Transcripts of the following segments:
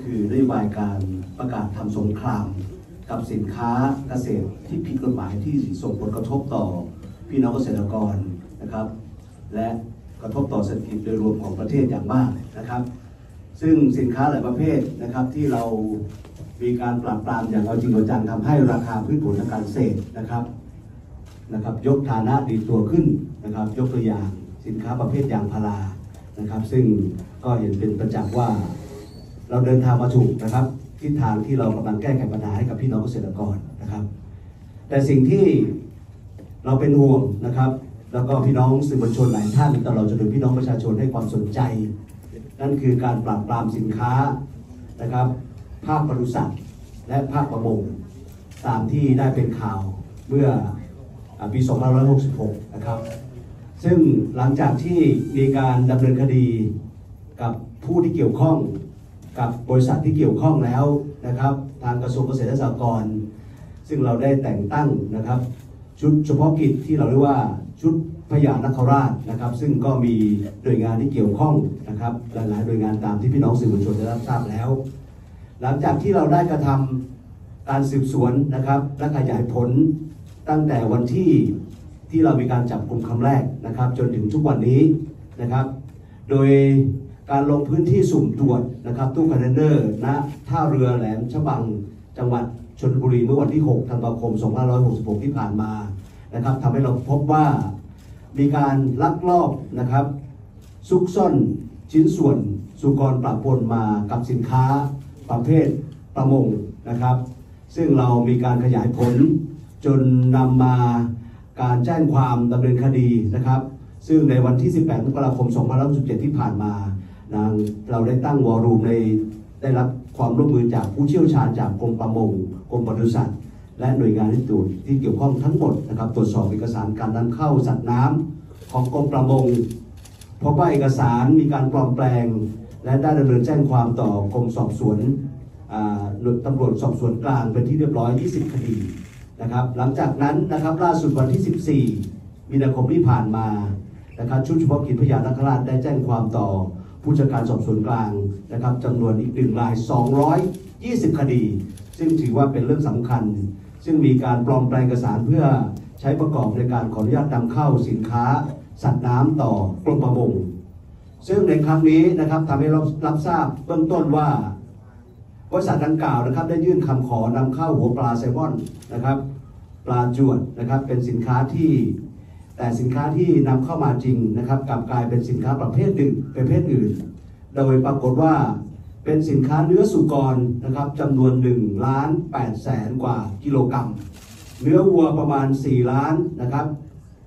คือนโยบายการประกาศทำสงคราม กับสินค้าเกษตรที่ผิดกฎหมายที่ส่งผลกระทบต่อพี่น้องเกษตรกรนะครับ และกระทบต่อเศรษฐกิจโดยรวมของประเทศอย่างมากนะครับ ซึ่งสินค้าหลายประเภทนะครับที่เรามีการปราบปรามอย่างเอาจริงเอาจังทำให้ราคาพืชผลทางการเกษตรนะครับนะครับ ยกฐานะดีตัวขึ้นนะครับ ยกตัวอย่างสินค้าประเภทยางพารานะครับ ซึ่งก็เห็นเป็นประจักษ์ว่า เราเดินทางมาถูกนะครับทิศทางที่เรากำลังแก้ไขปัญหาให้กับพี่น้องเกษตรกรนะครับ แต่สิ่งที่เราเป็นห่วงนะครับ แล้วก็พี่น้องสื่อมวลชนหลายท่านตลอดจนถึงพี่น้องประชาชนให้ความสนใจ นั่นคือการปราบปรามสินค้านะครับ ภาคปศุสัตว์และภาคประมงตามที่ได้เป็นข่าวเมื่ออปี 2566 นะครับ ซึ่งหลังจากที่มีการดำเนินคดีกับผู้ที่เกี่ยวข้อง กับบริษัทที่เกี่ยวข้องแล้วนะครับ ทางกระทรวงเกษตรและสหกรณ์ซึ่งเราได้แต่งตั้งนะครับ ชุดเฉพาะกิจที่เราเรียกว่าชุดพญานคราชนะครับ ซึ่งก็มีหน่วยงานที่เกี่ยวข้องนะครับ หลายๆหน่วยงานตามที่พี่น้องสื่อมวลชนได้รับทราบแล้ว หลังจากที่เราได้กระทำการสืบสวนนะครับและขยายผลตั้งแต่วันที่ที่เรามีการจับกลุ่มคำแรกนะครับ จนถึงทุกวันนี้นะครับ โดย การลงพื้นที่สุ่มตรวจนะครับตู้คอนเทนเนอร์ณท่าเรือแหลมฉบังจังหวัดชนบุรีเมื่อวันที่ 6 ธันวาคม 2566 ที่ผ่านมานะครับทำให้เราพบว่ามีการลักลอบนะครับซุกซ่อนชิ้นส่วนสุกรปราปนมากับสินค้าประเภทประมงนะครับ ซึ่งเรามีการขยายผลจนนำมาการแจ้งความดำเนินคดีนะครับ ซึ่งในวันที่ 18 มกราคม 2567 ที่ผ่านมา นางเราได้ตั้งวอรูมในได้รับความร่วมมือจากผู้เชี่ยวชาญจากกรมประมงกรมปศุสัตว์และหน่วยงานที่ตรวจที่เกี่ยวข้องทั้งหมดนะครับ ตรวจสอบเอกสารการนำเข้าสัตว์น้ำของกรมประมงพบว่าเอกสารมีการปลอมแปลง และได้ดำเนินแจ้งความต่อกรมสอบสวนหน่วยตำรวจสอบสวนกลางเป็นที่เรียบร้อย 20 คดีนะครับ หลังจากนั้นนะครับล่าสุดวันที่ 14 มีนาคมที่ผ่านมานะครับชุดเฉพาะกิจพยานนักราชได้แจ้งความต่อ ผู้จัดการสอบสวนกลางนะครับจำนวนอีกหนึ่งราย 220 คดี ซึ่งถือว่าเป็นเรื่องสำคัญ ซึ่งมีการปลอมแปลงเอกสารเพื่อใช้ประกอบในการขออนุญาตนำเข้าสินค้า สัตว์น้ำต่อกรมประมงซึ่งในครั้งนี้นะครับทำให้เรารับทราบเบื้องต้นว่าบริษัทดังกล่าวนะครับได้ยื่นคำขอนำเข้าหัวปลาแซลมอนนะครับปลาจวดนะครับเป็นสินค้าที่ แต่สินค้าที่นำเข้ามาจริงนะครับกลับกลายเป็นสินค้าประเภทหนึ่งประเภทอื่น โดยปรากฏว่าเป็นสินค้าเนื้อสุกรนะครับจำนวน1ล้าน8แสนกว่ากิโลกรัม เนื้อวัวประมาณ 4 ล้านนะครับ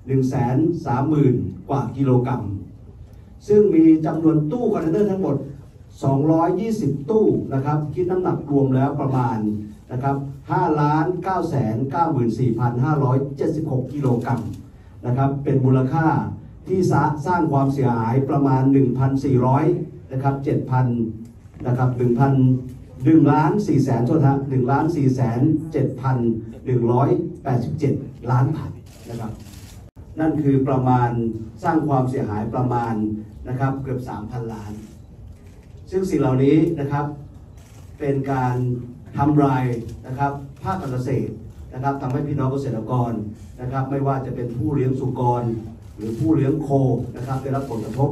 1 3 0 0 0 0กว่ากิโลกรัม ซึ่งมีจำนวนตู้คอนเทนเนอร์ทั้งหมด 220 ตู้นะครับคิดน้ำหนักรวมแล้วประมาณนะครับ5ล้าน9แสน94,576 กิโลกรัม นะครับเป็นมูลค่าที่สร้างความเสียหายประมาณ 1,400นะครับ7,000นะครับ1,000 1ล้าน4แสนโทษนะ1ล้าน4แสน7,187 ล้านบาทนะครับนั่นคือประมาณสร้างความเสียหายประมาณนะครับเกือบ 3,000 ล้าน ซึ่งสิ่งเหล่านี้นะครับเป็นการทำลายนะครับภาคการเกษตร นะครับทำให้พี่น้องเกษตรกรนะครับ ไม่ว่าจะเป็นผู้เลี้ยงสุกร หรือผู้เลี้ยงโคนะครับได้รับผลกระทบ